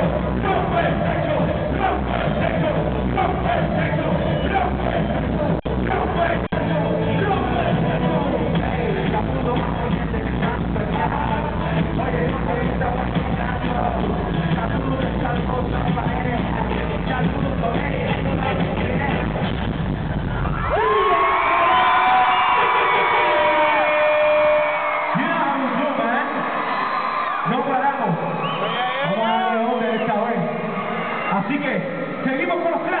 Go! Así que, seguimos con los clases.